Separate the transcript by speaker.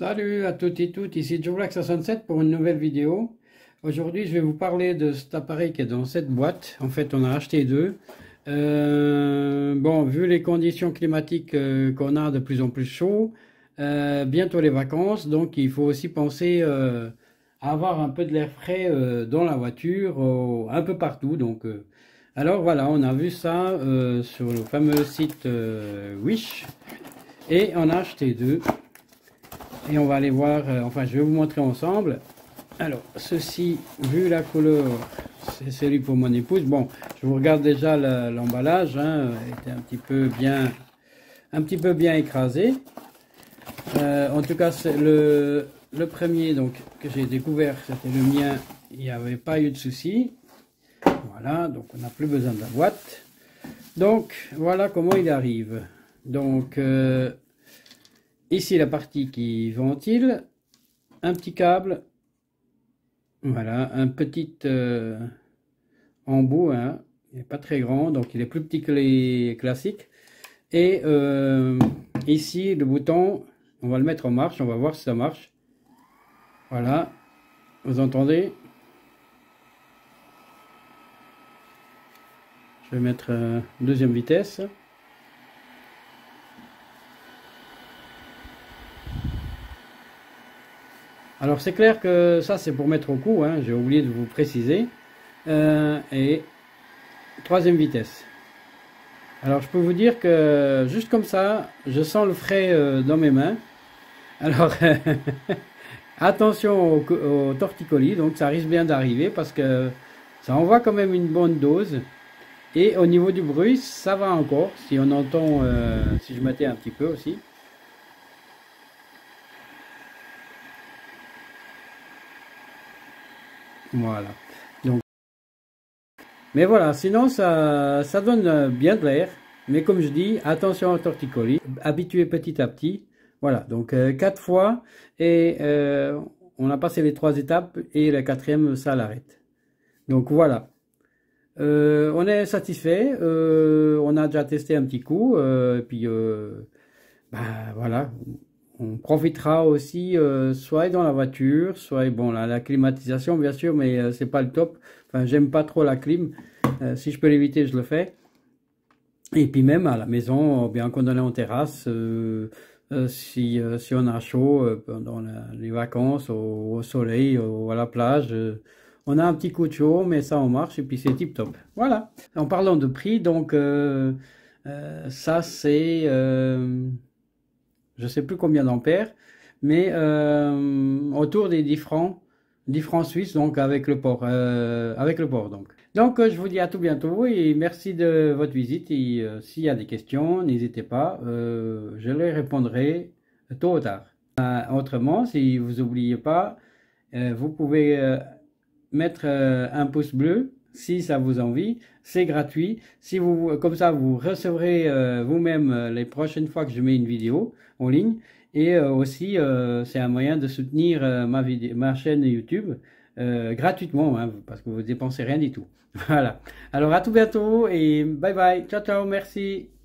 Speaker 1: Salut à toutes et toutes, ici Joe Black 67 pour une nouvelle vidéo. Aujourd'hui, je vais vous parler de cet appareil qui est dans cette boîte. En fait, on a acheté deux. Euh, bon, vu les conditions climatiques euh, qu'on a de plus en plus chaud, euh, bientôt les vacances, donc il faut aussi penser à avoir un peu de l'air frais dans la voiture, un peu partout. Donc, alors voilà, on a vu ça sur le fameux site Wish et on a acheté deux. Et on va aller voir, euh, enfin je vais vous montrer ensemble. Alors, ceci, vu la couleur, c'est celui pour mon épouse. Bon, je vous regarde déjà l'emballage, hein, était un petit peu bien, un petit peu bien écrasé. Euh, en tout cas, le, le premier donc que j'ai découvert, c'était le mien. Il n'y avait pas eu de souci. Voilà, donc on n'a plus besoin de la boîte. Donc, voilà comment il arrive. Donc, euh, Ici, la partie qui ventile. Un petit câble. Voilà, un petit euh, embout. Hein. Il n'est pas très grand, donc il est plus petit que les classiques. Et euh, ici, le bouton, on va le mettre en marche. On va voir si ça marche. Voilà. Vous entendez? Je vais mettre euh, deuxième vitesse. Alors c'est clair que ça c'est pour mettre au coup, hein, j'ai oublié de vous préciser. Euh, et troisième vitesse. Alors je peux vous dire que juste comme ça, je sens le frais euh, dans mes mains. Alors attention au, torticolis, donc ça risque bien d'arriver parce que ça envoie quand même une bonne dose. Et au niveau du bruit, ça va encore, si on entend, euh, si je mettais un petit peu aussi. Voilà. Donc, mais voilà, sinon ça, ça donne bien de l'air. Mais comme je dis, attention au torticolis, habituez petit à petit. Voilà, donc euh, quatre fois et euh, on a passé les trois étapes et la quatrième, ça l'arrête. Donc voilà. Euh, on est satisfait, on a déjà testé un petit coup, et puis bah, voilà, on profitera aussi euh, soit dans la voiture, soit bon la climatisation bien sûr, mais euh, c'est pas le top. Enfin, j'aime pas trop la clim. Euh, si je peux l'éviter, je le fais. Et puis même à la maison, bien qu'on est en terrasse, si, si on a chaud pendant les vacances, au, soleil, ou à la plage, on a un petit coup de chaud, mais ça on marche et puis c'est tip top. Voilà. En parlant de prix, donc ça c'est je ne sais plus combien d'ampères, mais euh, autour des 10 francs, 10 francs suisses, donc avec le port. Euh, avec le port donc. Donc euh, je vous dis à tout bientôt et merci de votre visite. Et s'il y a des questions, n'hésitez pas, je les répondrai tôt ou tard. autrement, si vous n'oubliez pas, vous pouvez mettre un pouce bleu si ça vous envie. C'est gratuit. Si vous, comme ça, vous recevrez euh, vous-même euh, les prochaines fois que je mets une vidéo en ligne. Et euh, aussi, c'est un moyen de soutenir ma, ma chaîne YouTube gratuitement, hein, parce que vous dépensez rien du tout. Voilà. Alors à tout bientôt et bye bye. Ciao ciao. Merci.